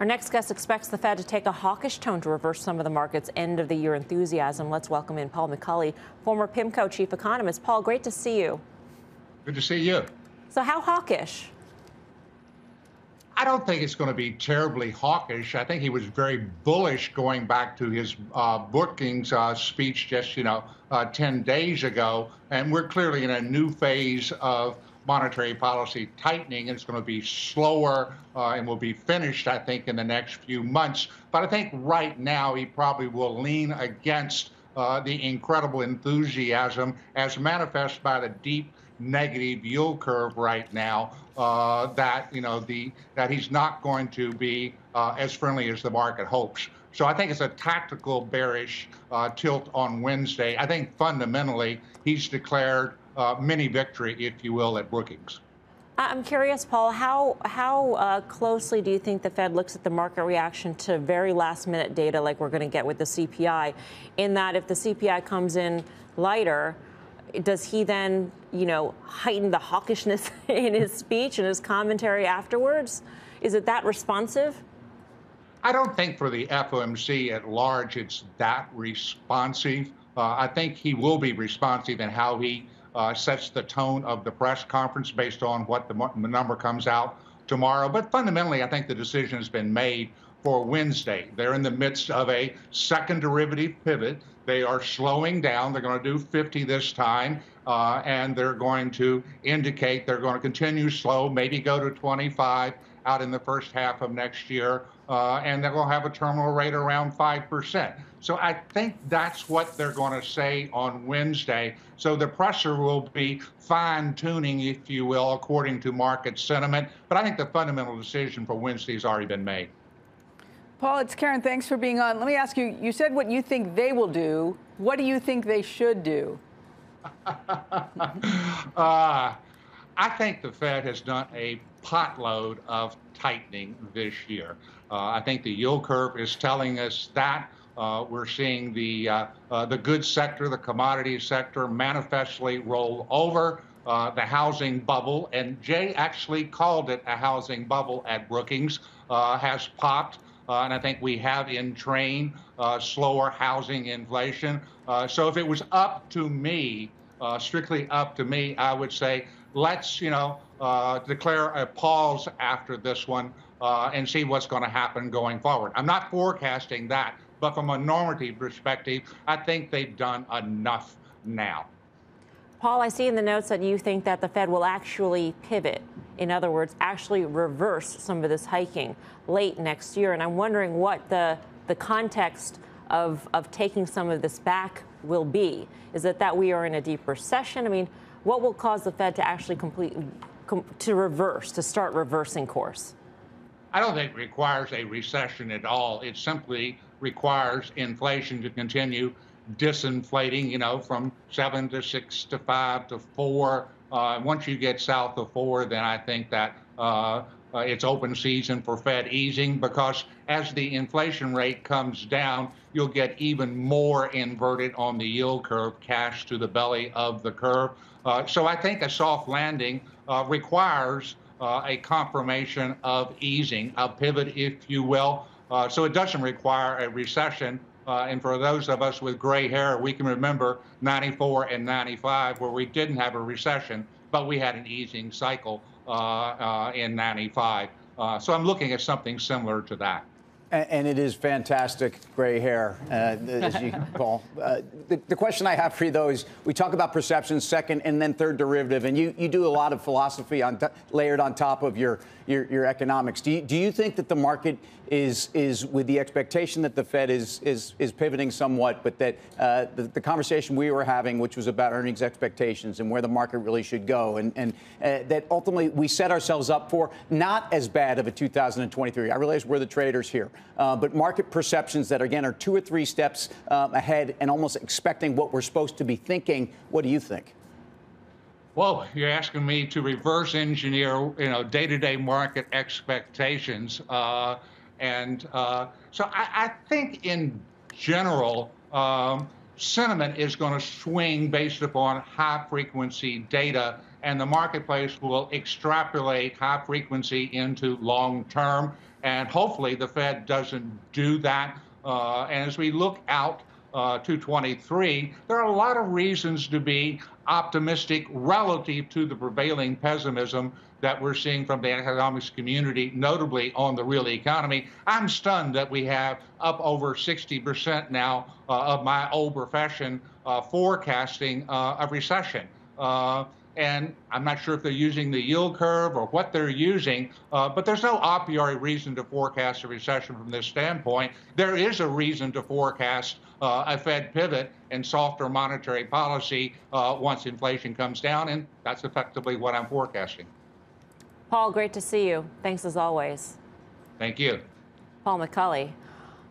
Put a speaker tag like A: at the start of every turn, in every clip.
A: Our next guest expects the Fed to take a hawkish tone to reverse some of the market's end of the year enthusiasm. Let's welcome in Paul McCulley, former PIMCO chief economist. Paul, great to see you.
B: Good to see you.
A: So, how hawkish?
B: I don't think it's going to be terribly hawkish. I think he was very bullish going back to his uh, Brookings uh, speech just, you know, uh, 10 days ago. And we're clearly in a new phase of monetary policy tightening. It's going to be slower uh, and will be finished, I think, in the next few months. But I think right now he probably will lean against uh, the incredible enthusiasm as manifest by the deep negative yield curve right now uh, that you know the that he's not going to be uh, as friendly as the market hopes. So I think it's a tactical bearish uh, tilt on Wednesday. I think fundamentally he's declared uh, mini victory, if you will, at Brookings.
A: I'm curious, Paul, how, how uh, closely do you think the Fed looks at the market reaction to very last minute data like we're going to get with the CPI? In that, if the CPI comes in lighter, does he then, you know, heighten the hawkishness in his speech and his commentary afterwards? Is it that responsive?
B: I don't think for the FOMC at large it's that responsive. Uh, I think he will be responsive in how he uh, sets the tone of the press conference based on what the, number comes out tomorrow. But fundamentally, I think the decision has been made for Wednesday. They're in the midst of a second derivative pivot. They are slowing down. They're going to do 50 this time, uh, and they're going to indicate they're going to continue slow, maybe go to 25 out in the first half of next year, uh, and going to have a terminal rate around 5%. So I think that's what they're going to say on Wednesday. So the pressure will be fine tuning, if you will, according to market sentiment. But I think the fundamental decision for Wednesday has already been made.
C: Paul, it's Karen. Thanks for being on. Let me ask you you said what you think they will do. What do you think they should do?
B: uh, I think the Fed has done a potload of tightening this year. Uh, I think the yield curve is telling us that. Uh, we're seeing the uh, uh, the goods sector, the commodity sector, manifestly roll over. Uh, the housing bubble, and Jay actually called it a housing bubble at Brookings, has popped. Uh, and I think we have in train uh, slower housing inflation. Uh, so if it was up to me, strictly up to me, I would say let's you know uh, declare a pause after this one uh, and see what's going to happen going forward. I'm not forecasting that, but from a normative perspective, I think they've done enough now.
A: Paul, I see in the notes that you think that the Fed will actually pivot. In other words, actually reverse some of this hiking late next year. And I'm wondering what the, the context of, of taking some of this back will be. Is it that we are in a deep recession? I mean, what will cause the Fed to actually complete, com, to reverse, to start reversing course?
B: I don't think it requires a recession at all. It simply requires inflation to continue disinflating, you know, from seven to six to five to four. Uh, once you get south of four, then I think that uh, uh, it's open season for Fed easing because as the inflation rate comes down, you'll get even more inverted on the yield curve, cash to the belly of the curve. Uh, so I think a soft landing uh, requires uh, a confirmation of easing, a pivot, if you will. so it doesn't require a recession. Uh, and for those of us with gray hair, we can remember 94 and 95 where we didn't have a recession, but we had an easing cycle uh, uh, in 95. Uh, so I'm looking at something similar to that.
D: And it is fantastic gray hair, uh, as you call. Uh, the, the, question I have for you, though, is we talk about perception, second and then third derivative, and you, you do a lot of philosophy on layered on top of your, your, your economics. Do you, do you think that the market is, is with the expectation that the Fed is, is, is pivoting somewhat, but that uh, the, the, conversation we were having, which was about earnings expectations and where the market really should go, and, and uh, that ultimately we set ourselves up for not as bad of a 2023? I realize we're the traders here uh, but market perceptions that, again, are two or three steps um, ahead and almost expecting what we're supposed to be thinking. What do you think?
B: Well, you're asking me to reverse engineer, you know, day-to-day market expectations, uh, and uh, so I, I, think in general, um, sentiment is going to swing based upon high-frequency data, and the marketplace will extrapolate high frequency into long term. And hopefully the Fed doesn't do that. Uh, and as we look out uh, to 23, there are a lot of reasons to be optimistic relative to the prevailing pessimism that we're seeing from the economics community, notably on the real economy. I'm stunned that we have up over 60% now uh, of my old profession uh, forecasting uh, a recession. Uh, and I'm not sure if they're using the yield curve or what they're using, uh, but there's no a priori reason to forecast a recession from this standpoint. There is a reason to forecast uh, a Fed pivot and softer monetary policy uh, once inflation comes down, and that's effectively what I'm forecasting.
A: Paul, great to see you. Thanks as always.
B: Thank you.
A: Paul McCulley.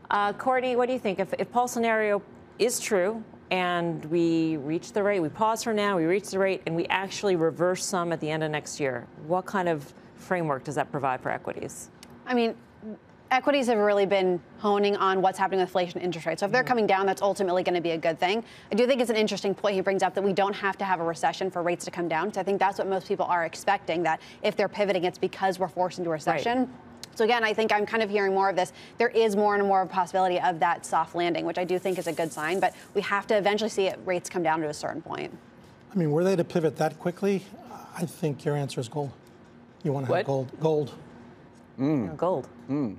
A: Uh, Courtney, what do you think? If, if Paul's scenario is true and we reach the rate, we pause for now, we reach the rate, and we actually reverse some at the end of next year, what kind of framework does that provide for equities?
E: I mean, equities have really been honing on what's happening with inflation and interest rates. So if they're mm-hmm. coming down, that's ultimately going to be a good thing. I do think it's an interesting point he brings up that we don't have to have a recession for rates to come down. So I think that's what most people are expecting. That if they're pivoting, it's because we're forced into a recession.
A: Right.
E: So again, I think I'm kind of hearing more of this. There is more and more of a possibility of that soft landing, which I do think is a good sign. But we have to eventually see it, rates come down to a certain point.
F: I mean, were they to pivot that quickly, I think your answer is gold. You want to
C: What?
F: have gold. Gold. Hmm.
A: Gold. Hmm.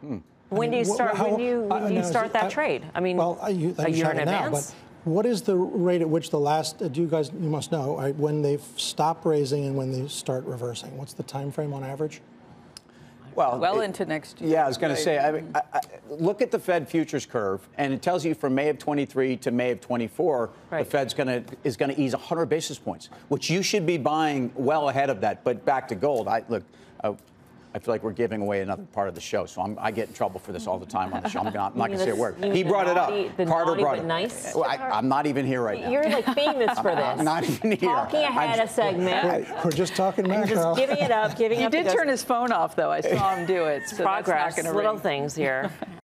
A: Hmm. When do you start?
F: how-
A: when do you,
F: I-
A: when do you
F: no,
A: start that
F: I-
A: trade? I mean,
F: Well, I, you,
A: a
F: I'm
A: year in
F: shouting now,
A: advance.
F: but what is the rate at which the last? Uh, do you guys? You must know right, when they stop raising and when they start reversing. What's the time frame on average?
D: Well,
C: Well
D: it-
C: into next year.
D: Yeah, I was going to say, I, mean, I, I, look at the Fed futures curve, and it tells you from May of 23 to May of 24,
A: Right.
D: the Fed's going to is going to ease 100 basis points, which you should be buying well ahead of that. But back to gold, I look. Uh, I feel like we're giving away another part of the show, so I'm, I get in trouble for this all the time on the show. I'm not, I'm not going to say a
A: mean
D: word. He
A: mean the
D: brought it up.
A: the
D: Carter
A: naughty
D: brought
A: but
D: it.
A: nice
D: Well, I, am not even here right now.
A: You're like famous for this.
D: I'm not even here.
A: Talking ahead
D: I'm-
A: a segment.
F: We're just talking
A: and
F: macro.
A: just giving it up, giving
C: He
A: up. the
C: did turn his phone off, though. I saw him do it. So
A: progress,
C: That's not
A: little
C: ring.
A: things here.